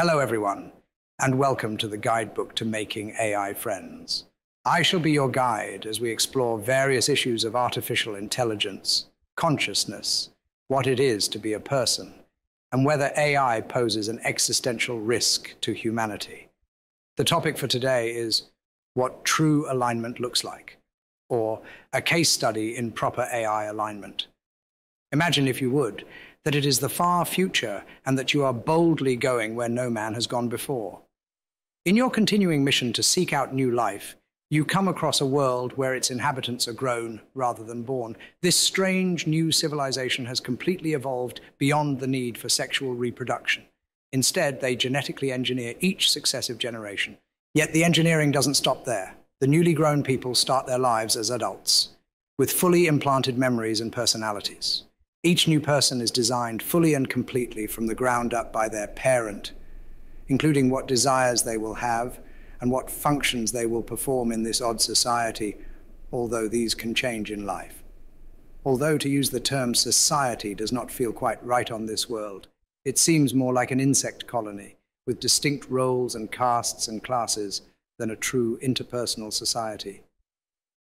Hello, everyone, and welcome to the guidebook to making AI friends. I shall be your guide as we explore various issues of artificial intelligence, consciousness, what it is to be a person, and whether AI poses an existential risk to humanity. The topic for today is what true alignment looks like, or a case study in proper AI alignment. Imagine, if you would, that it is the far future and that you are boldly going where no man has gone before. In your continuing mission to seek out new life, you come across a world where its inhabitants are grown rather than born. This strange new civilization has completely evolved beyond the need for sexual reproduction. Instead, they genetically engineer each successive generation. Yet the engineering doesn't stop there. The newly grown people start their lives as adults, with fully implanted memories and personalities. Each new person is designed fully and completely from the ground up by their parent, including what desires they will have and what functions they will perform in this odd society, although these can change in life. Although to use the term society does not feel quite right on this world, it seems more like an insect colony with distinct roles and castes and classes than a true interpersonal society.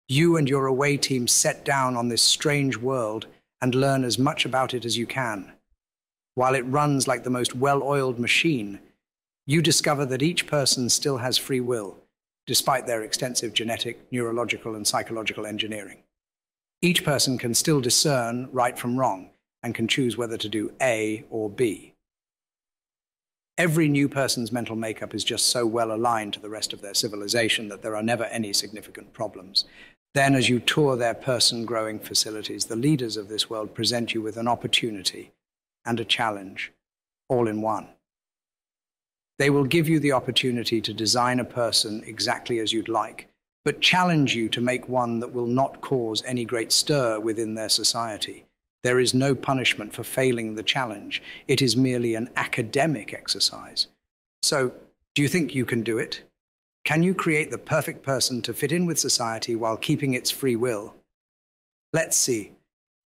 You and your away team set down on this strange world and learn as much about it as you can. While it runs like the most well oiled machine, you discover that each person still has free will, despite their extensive genetic, neurological, and psychological engineering. Each person can still discern right from wrong and can choose whether to do A or B. Every new person's mental makeup is just so well aligned to the rest of their civilization that there are never any significant problems. Then, as you tour their person growing facilities, the leaders of this world present you with an opportunity and a challenge, all in one. They will give you the opportunity to design a person exactly as you'd like, but challenge you to make one that will not cause any great stir within their society. There is no punishment for failing the challenge, it is merely an academic exercise. So, do you think you can do it? Can you create the perfect person to fit in with society while keeping its free will? Let's see.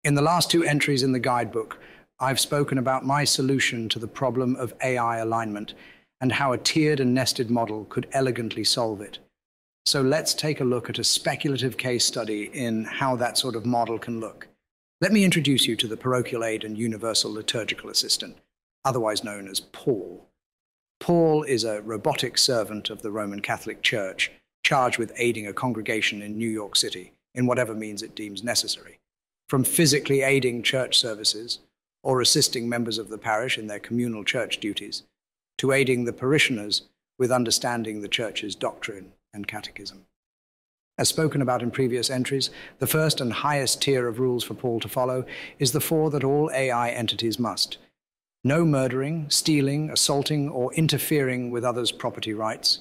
In the last two entries in the guidebook, I've spoken about my solution to the problem of AI alignment and how a tiered and nested model could elegantly solve it. So let's take a look at a speculative case study in how that sort of model can look. Let me introduce you to the parochial aide and universal liturgical assistant, otherwise known as Paul. Paul is a robotic servant of the Roman Catholic Church charged with aiding a congregation in New York City in whatever means it deems necessary, from physically aiding church services or assisting members of the parish in their communal church duties to aiding the parishioners with understanding the church's doctrine and catechism. As spoken about in previous entries, the first and highest tier of rules for Paul to follow is the four that all AI entities must no murdering, stealing, assaulting, or interfering with others' property rights.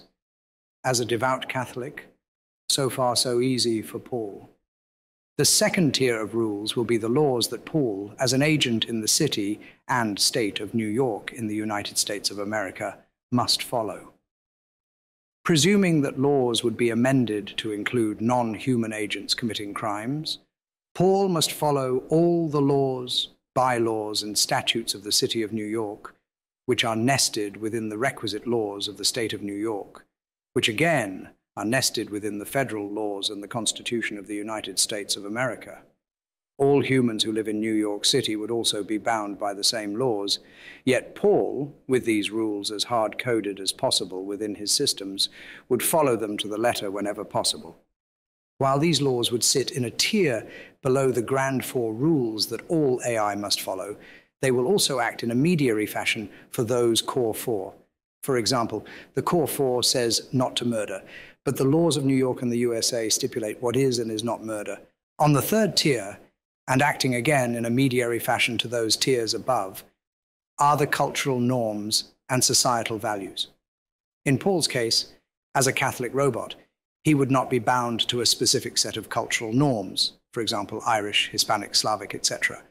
As a devout Catholic, so far so easy for Paul. The second tier of rules will be the laws that Paul, as an agent in the city and state of New York in the United States of America, must follow. Presuming that laws would be amended to include non human agents committing crimes, Paul must follow all the laws, bylaws and statutes of the City of New York, which are nested within the requisite laws of the State of New York, which again are nested within the federal laws and the Constitution of the United States of America. All humans who live in New York City would also be bound by the same laws, yet Paul, with these rules as hard coded as possible within his systems, would follow them to the letter whenever possible. While these laws would sit in a tier below the grand four rules that all AI must follow, they will also act in a mediary fashion for those core four. For example, the core four says not to murder, but the laws of New York and the USA stipulate what is and is not murder. On the third tier, and acting again in a mediary fashion to those tiers above, are the cultural norms and societal values. In Paul's case, as a Catholic robot, he would not be bound to a specific set of cultural norms, for example, Irish, Hispanic, Slavic, etc.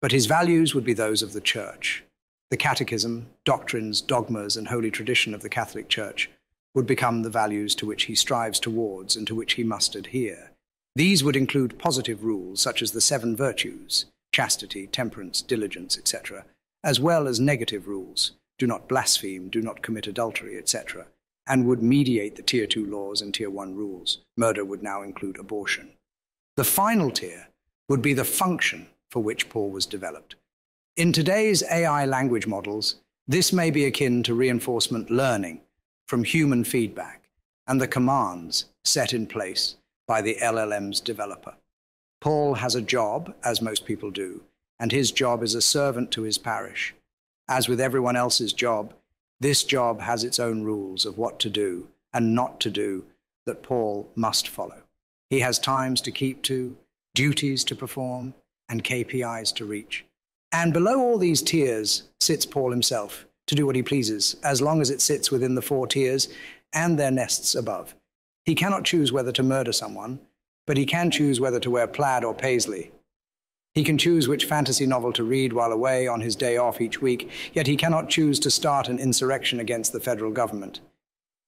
But his values would be those of the Church. The catechism, doctrines, dogmas, and holy tradition of the Catholic Church would become the values to which he strives towards and to which he must adhere. These would include positive rules such as the seven virtues chastity, temperance, diligence, etc., as well as negative rules do not blaspheme, do not commit adultery, etc., and would mediate the tier 2 laws and tier 1 rules. Murder would now include abortion. The final tier would be the function for which Paul was developed. In today's AI language models, this may be akin to reinforcement learning from human feedback and the commands set in place by the LLM's developer. Paul has a job, as most people do, and his job is a servant to his parish. As with everyone else's job, this job has its own rules of what to do and not to do that Paul must follow. He has times to keep to, duties to perform, and KPIs to reach. And below all these tiers sits Paul himself to do what he pleases, as long as it sits within the four tiers and their nests above. He cannot choose whether to murder someone, but he can choose whether to wear plaid or paisley. He can choose which fantasy novel to read while away on his day off each week, yet he cannot choose to start an insurrection against the federal government.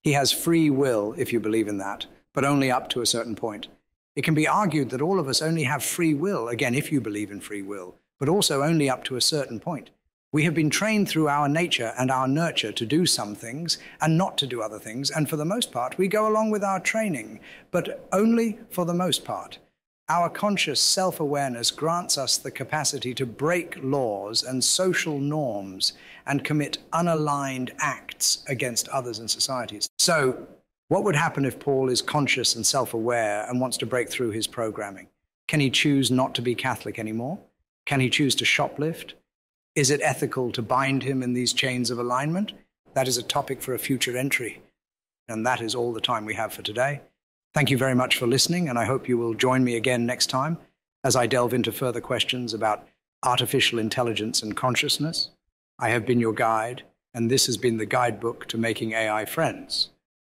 He has free will, if you believe in that, but only up to a certain point. It can be argued that all of us only have free will, again, if you believe in free will, but also only up to a certain point. We have been trained through our nature and our nurture to do some things and not to do other things, and for the most part, we go along with our training, but only for the most part. Our conscious self awareness grants us the capacity to break laws and social norms and commit unaligned acts against others and societies. So, what would happen if Paul is conscious and self aware and wants to break through his programming? Can he choose not to be Catholic anymore? Can he choose to shoplift? Is it ethical to bind him in these chains of alignment? That is a topic for a future entry. And that is all the time we have for today. Thank you very much for listening, and I hope you will join me again next time as I delve into further questions about artificial intelligence and consciousness. I have been your guide, and this has been the guidebook to making AI friends.